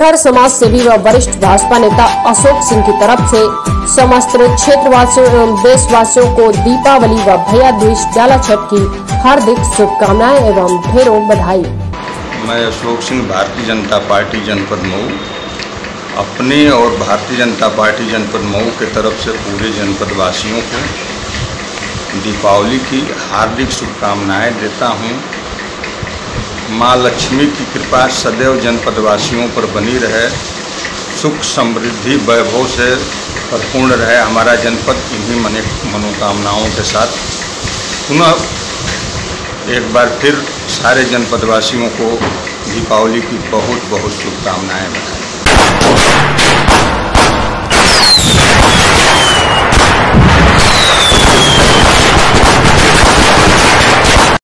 प्रखर समाज सेवी व वरिष्ठ भाजपा नेता अशोक सिंह की तरफ़ से समस्त क्षेत्रवासियों एवं देशवासियों को दीपावली व भैया दूज डाला छठ की हार्दिक शुभकामनाएँ एवं ढेरों बधाई। मैं अशोक सिंह, भारतीय जनता पार्टी जनपद मऊ, अपने और भारतीय जनता पार्टी जनपद मऊ के तरफ़ से पूरे जनपद वासियों को दीपावली की हार्दिक शुभकामनाएँ देता हूँ। माँ लक्ष्मी की कृपा सदैव जनपदवासियों पर बनी रहे, सुख समृद्धि, वैभव से परिपूर्ण रहे हमारा जनपद। इन्हीं मने मनोकामनाओं के साथ पुनः एक बार फिर सारे जनपदवासियों को दीपावली की बहुत बहुत शुभकामनाएँ बताएँ।